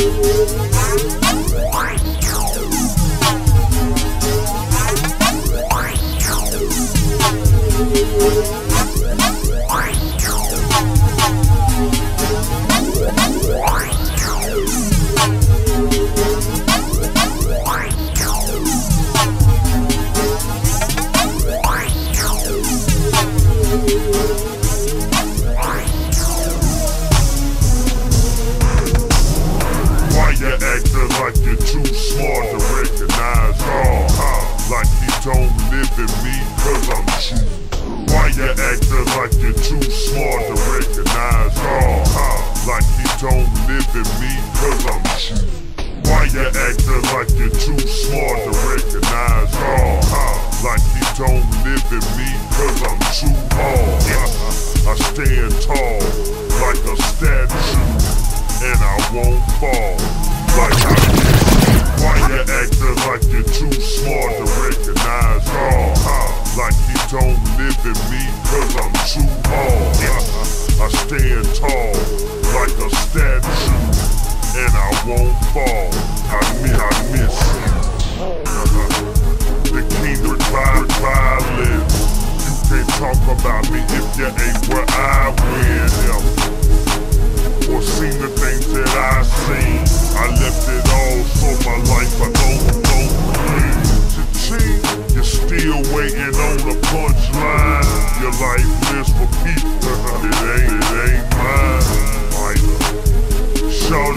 Why in me, cause I'm true. Why you acting like you're too smart to recognize God? Like you don't live in me, cause I'm true. Why you acting like you're too smart to recognize God? Like you don't live in me, cause I'm too hard. I stand tall, I'm too hard. I stand tall,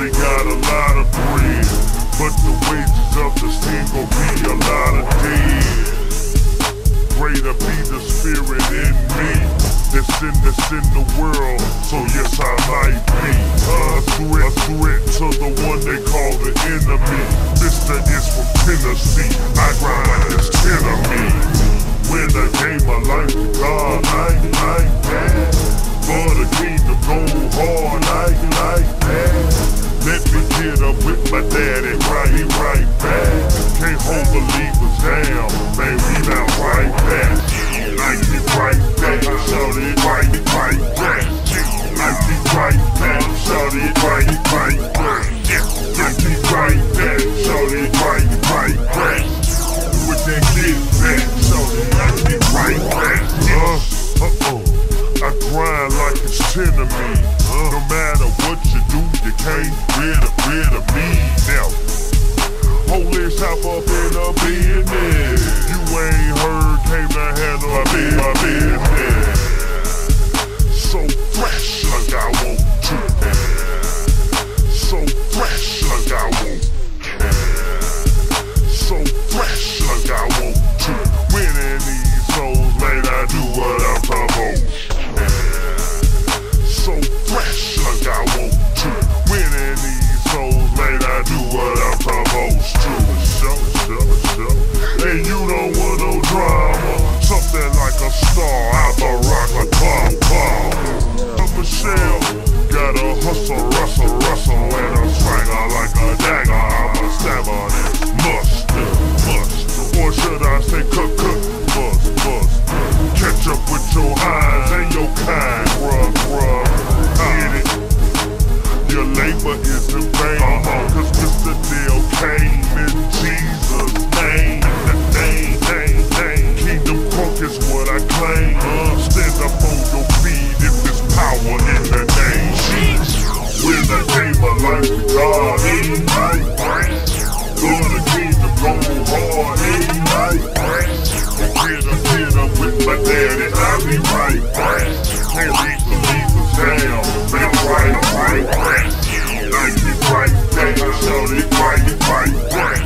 Shawty got a lot of bread, but the wages of the sin gon' be a lot of dead. Greater be the spirit in me that's in that's in the world. So yes, I might can't rid of, rid of me. Now, holy hop up in a business. A star out the rock, a bomb, bomb. I'm Michelle, gotta hustle, rustle, rustle, and a swanger like a dagger. I'm a stabber, this mustard, mustard. Or should I say, cook, cook, bust, bust. Catch up with your eyes and your kind, bruh, bruh. Get it? Your labor is in vain. Uh-huh. Cause Mr. Del came in Jesus' is what I claim. Stand up on your feet if there's power in the name. When I gave my life God, in my brain. For the hard, in my brain. Get up, get up with my daddy, I'll be right. Can't leave the leavers down, man, right, right back. Like it right back, shout it right, right back.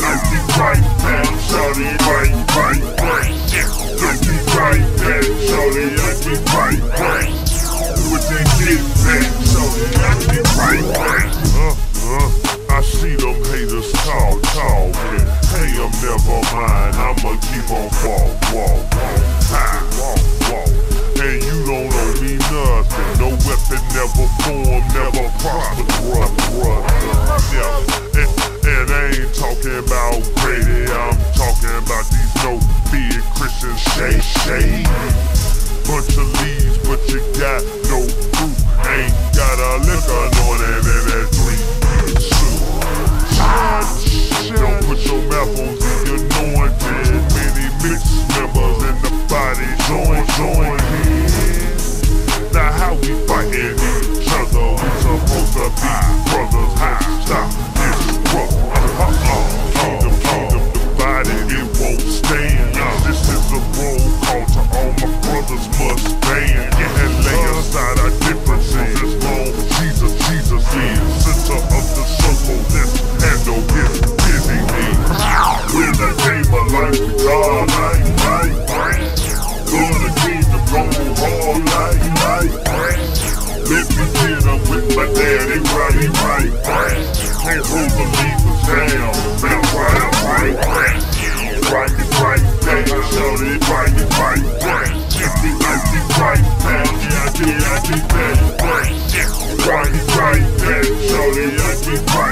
Like it right back, shout it right, right haters talk, talking. Hey, I'm never mind, I'ma keep on walk, walk, walk, walk, walk. And you don't owe me nothing. No weapon never form, never prosper, bruh, bruh. Yeah, and, and I ain't talking about Brady, I'm talking about these no fear Christian shade, shade. Bunch of leaves, I'm with my daddy, right, right, right. Can't hold the leavers down, man, right, right, right. Right, right, that, show it, right, right, right. If it like it right, man, yeah, I did, I did that, right. Right, right, that, show it, I did right.